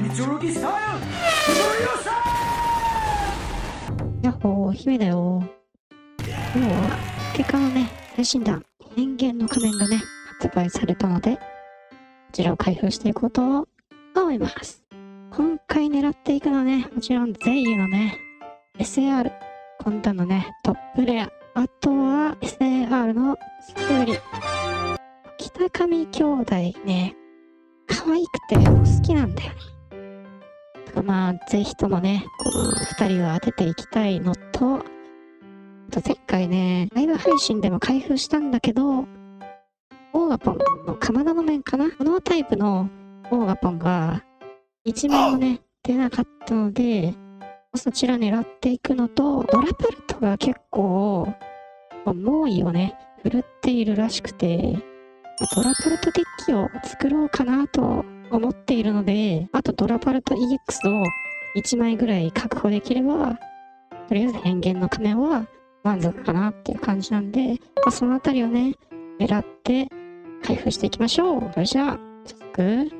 Mitsurugi style! やっほー、姫だよ。今日は、結果のね、最新弾、人間の仮面がね、発売されたので、こちらを開封していこうと思います。今回狙っていくのはね、もちろんゼイユのね、SAR、今度のね、トップレア、あとは SAR のスクーリ。北上兄弟ね、可愛くて好きなんだよね。まあ、ぜひともね、この二人を当てていきたいのと、あと前回ね、ライブ配信でも開封したんだけど、オーガポンの鎌田の面かな？このタイプのオーガポンが、一面もね、出なかったので、そちら狙っていくのと、ドラパルトが結構、猛威をね、振るっているらしくて、ドラパルトデッキを作ろうかなと思っているので、あとドラパルト EX を1枚ぐらい確保できれば、とりあえず変幻の仮面は満足かなっていう感じなんで、まあ、そのあたりをね、狙って開封していきましょう。それじゃあ、早速、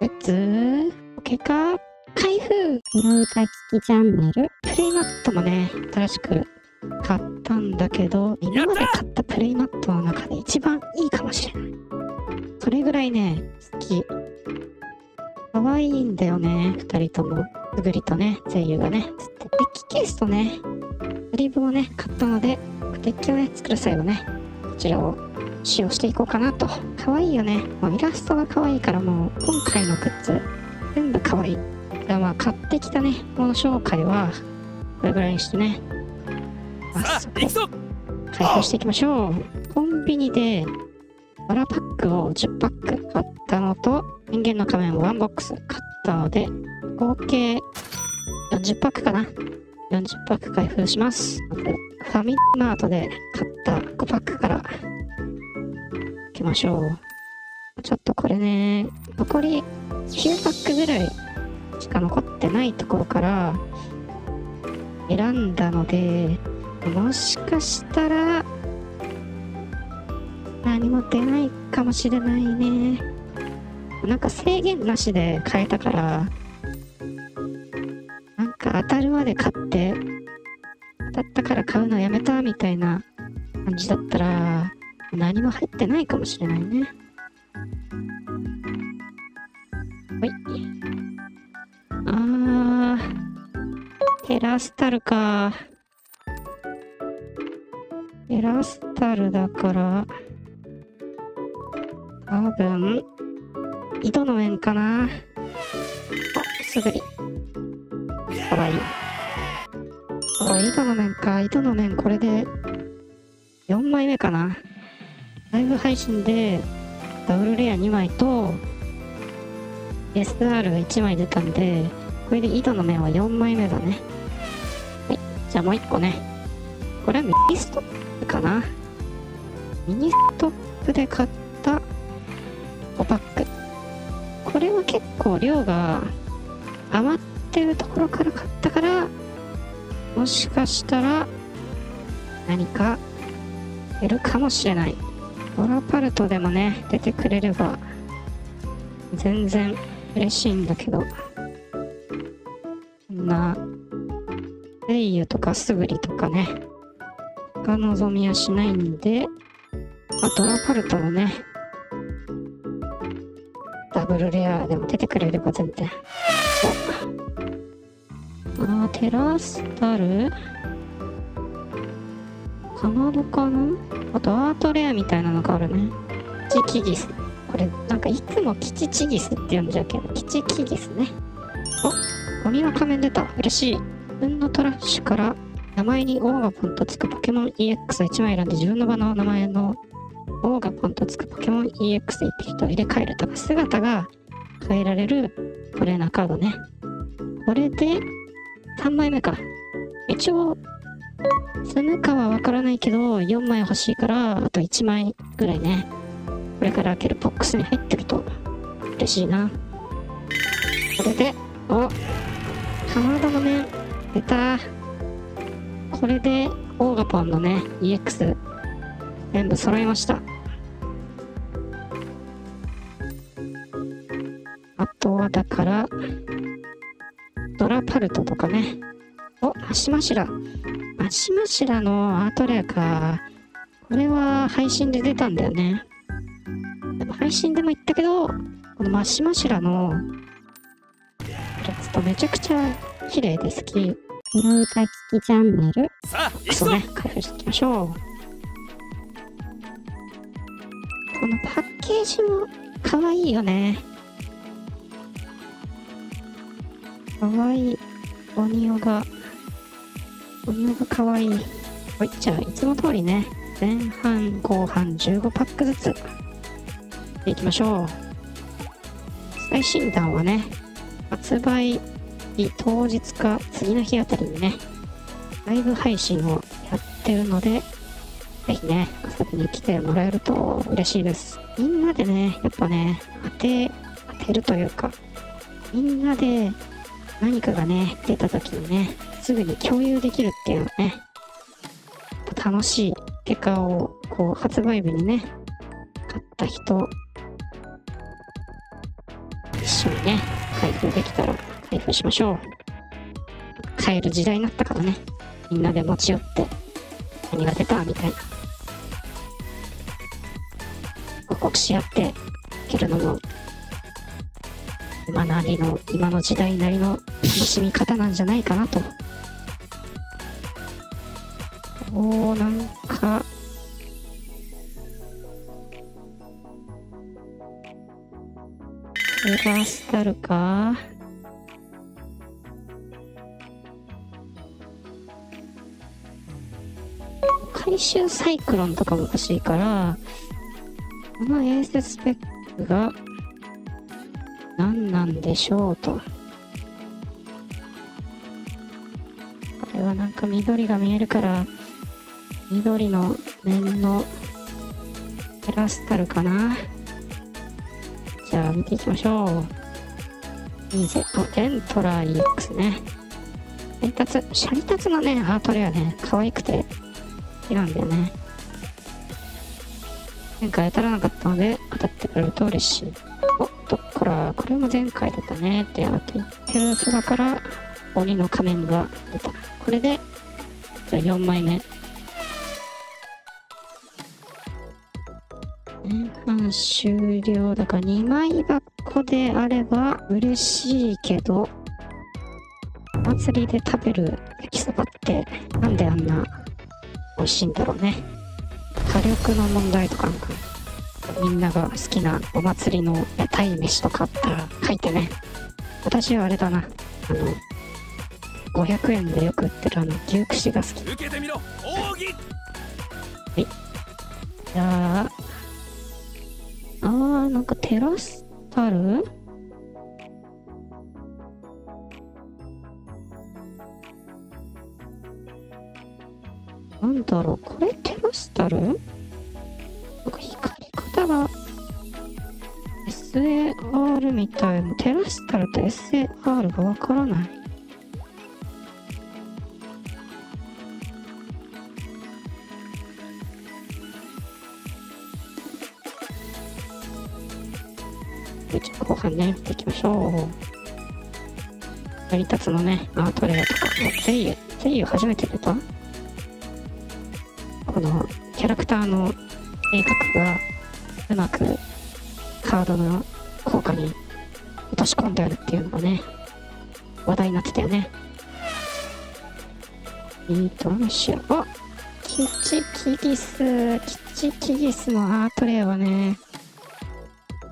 レッツ、OK か開封黒歌聞きチャンネル。プレイマットもね、新しく買ったんだけど、今まで買ったプレイマットの中で一番いいかもしれない。それぐらいね、好き。可愛いんだよね、二人とも。すぐりとね、声優がね。デッキケースとね、スリーブをね、買ったので、デッキをね、作る際はね、こちらを使用していこうかなと。可愛いよね。もうイラストが可愛いからもう、今回のグッズ、全部可愛い。じゃあまあ、買ってきたね、もの紹介は、これぐらいにしてね、早速行くぞ開封していきましょう。コンビニで、バラパックを10パック買ったのと、変幻の仮面を1ボックス買ったので、合計40パックかな。40パック開封します。ファミリーマートで買った5パックから、いきましょう。ちょっとこれね、残り9パックぐらいしか残ってないところから、選んだので、もしかしたら、何も出ないかもしれないね。なんか制限なしで買えたから、なんか当たるまで買って、当たったから買うのやめたみたいな感じだったら、何も入ってないかもしれないね。ほい。あー、ヘラスタルか。エラスタルだから、多分、井戸の面かな。あ、すぐり。かわいい。あ、井戸の面か。井戸の面、これで、4枚目かな。ライブ配信で、ダブルレア2枚と、SR が1枚出たんで、これで井戸の面は4枚目だね。はい。じゃあもう1個ね。これはミニストップかなミニストップで買った結構量が余ってるところから買ったから、もしかしたら何か出るかもしれない。ドラパルトでもね、出てくれれば全然嬉しいんだけど、こんな、レイユとかスグリとかね、が望みはしないんで、まあ、ドラパルトのね、ダブルレアでも出てくれれば全然。あー、テラスタル？かまどかなあとアートレアみたいなのがあるね。キチキギス。これ、なんかいつもキチチギスって呼んじゃうけど、キチキギスね。お、鬼の仮面出た。嬉しい。自分のトラッシュから名前にオーガポンとつくポケモン EX を1枚選んで自分の場の名前のオーガポンとつくポケモン EX1 匹と入れ替えるとか姿が変えられるトレーナーカードね。これで3枚目か。一応、積むかはわからないけど、4枚欲しいから、あと1枚ぐらいね。これから開けるボックスに入ってると嬉しいな。これで、お、かまどの面出た。これで、オーガポンのね、EX、全部揃いました。とはだから、ドラパルトとかね。お、足頭。足頭のアートレアか。これは配信で出たんだよね。でも配信でも言ったけど、このマシマシラのやつとめちゃくちゃ綺麗で好き。黒歌聞きチャンネル。さあ行くぞね、開封していきましょう。このパッケージも可愛いよね。可愛いオニオが、オニオが可愛い。はい、じゃあ、いつも通りね、前半、後半15パックずつ、いきましょう。最新弾はね、発売日当日か次の日あたりにね、ライブ配信をやってるので、ぜひね、遊びに来てもらえると嬉しいです。みんなでね、やっぱね、当て、当てるというか、みんなで何かがね、出た時にね、すぐに共有できるっていうのね、楽しい結果を、こう、発売日にね、買った人、一緒にね、開封できたら開封しましょう。買える時代になったからね。みんなで持ち寄って、何が出たみたいな。報告し合って、いけるのも、今なりの、今の時代なりの楽しみ方なんじゃないかなと。おー、なんか、クラスタルか？回収サイクロンとかも欲しいから、このエースペックがんでしょうと。これはなんか緑が見えるから、緑の面のテラスタルかな。じゃあ見ていきましょう。2Z、エントラー EX ね。シャリタツ、シャリタツのね、アートレアね、可愛くて好きなんだよね。前回当たらなかったので、当たってくれると嬉しい。ら、これも前回出たねってやって言ってる空から鬼の仮面が出た。これで、じゃあ4枚目。前半終了だから2枚箱であれば嬉しいけど、祭りで食べる焼きそばってなんであんな美味しいんだろうね。火力の問題とかなんか、みんなが好きなお祭りの屋台飯とかあったら書いてね。私はあれだな。あの、500円でよく売ってるあの牛串が好き。受けてみろ奥義じゃあ、あー、なんかテラスタルなんだろう、これテラスタル SAR みたいな、テラスタルと SAR がわからない。じゃあ後半ね、見ていきましょう。成り立つのね、アートレアとか、ゼイユ、ゼイユ初めて出た？このキャラクターの性格がうまくカードの効果に落とし込んであるっていうのがね、話題になってたよね。イートムシュあキッチキギス、キッチキギスのアートレアはね、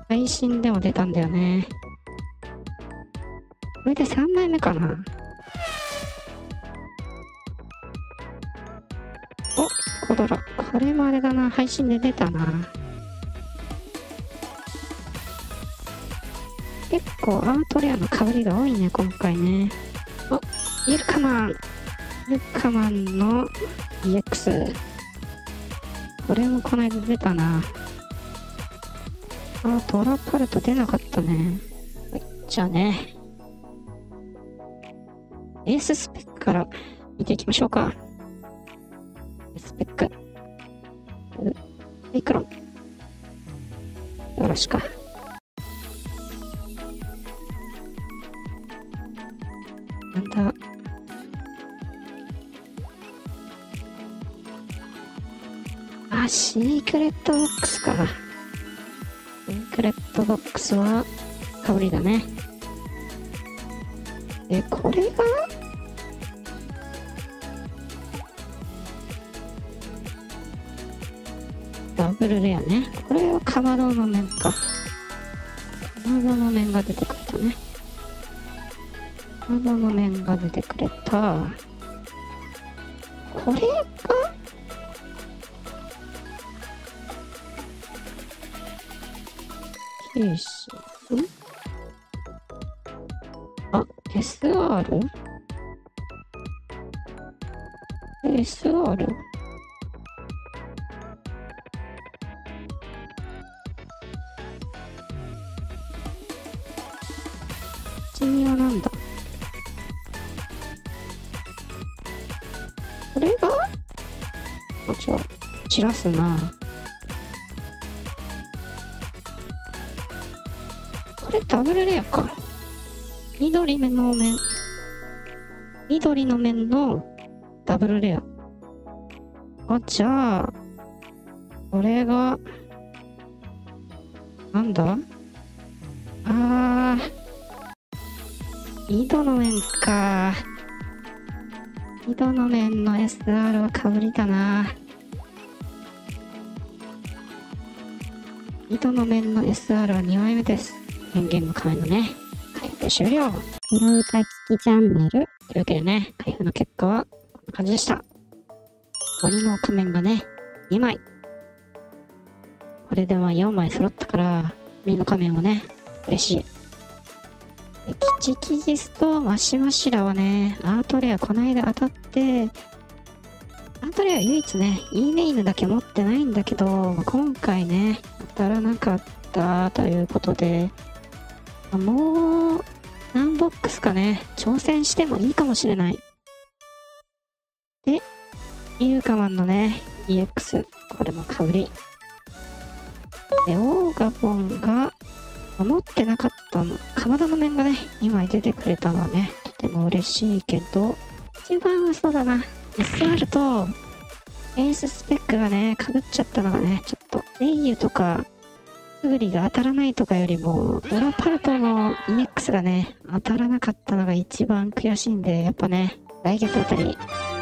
配信でも出たんだよね。これで3枚目かな。お、コドラ。これもあれだな。配信で出たな。結構アートレアの香りが多いね、今回ね。お、イルカマン。イルカマンの EX。これもこの間出たな。あ、トラパルト出なかったね。はい、じゃあね。エーススペックから見ていきましょうか。ボックスは、香りだね。え、これが？ダブルレアね。これはかまどの面か。かまどの面が出てくれたね。かまどの面が出てくれた。これが？ケースんあ、SR? SR? 君はなんだこれが？あ、ちょ、散らすな。これダブルレアか。緑目の面。緑の面のダブルレア。あ、じゃあ、これが、なんだ？あー、井戸の面か。井戸の面の SR はかぶりだな。井戸の面の SR は2枚目です。変幻の仮面のね、開封終了。黒歌聞きチャンネル。というわけでね、開封の結果はこんな感じでした。鬼の仮面がね、2枚。これでまあ4枚揃ったから、鬼の仮面はね、嬉しい。でキチキジスとマシマシラはね、アートレアこないだ当たって、アートレア唯一ね、いいね犬だけ持ってないんだけど、今回ね、当たらなかったということで、もう、何ボックスかね、挑戦してもいいかもしれない。で、イルカマンのね、EX、これもかぶり。で、オーガボンが、持ってなかったの、かまどの面がね、2枚出てくれたのはね、とても嬉しいけど、一番はそうだな、SR と、エーススペックがね、被っちゃったのがね、ちょっと、レイユとか、スグリが当たらないとかよりも、ドラパルトの EX がね、当たらなかったのが一番悔しいんで、やっぱね、来月あたり、もう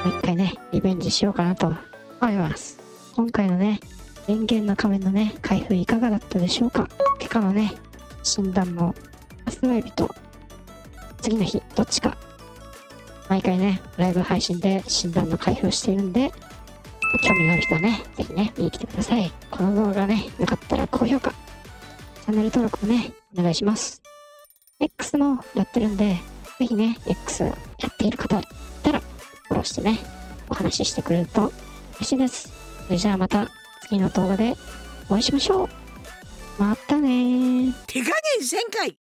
一回ね、リベンジしようかなと思います。今回のね、電源の仮面のね、開封いかがだったでしょうか結果のね、診断の発売日と次の日、どっちか。毎回ね、ライブ配信で診断の開封しているんで、興味がある人はね、ぜひね、見に来てください。この動画ね、よかったら高評価、チャンネル登録もね、お願いします。X もやってるんで、ぜひね、X やっている方いたら、フォローしてね、お話ししてくれると嬉しいです。それじゃあまた次の動画でお会いしましょう。またねー。手加減1000回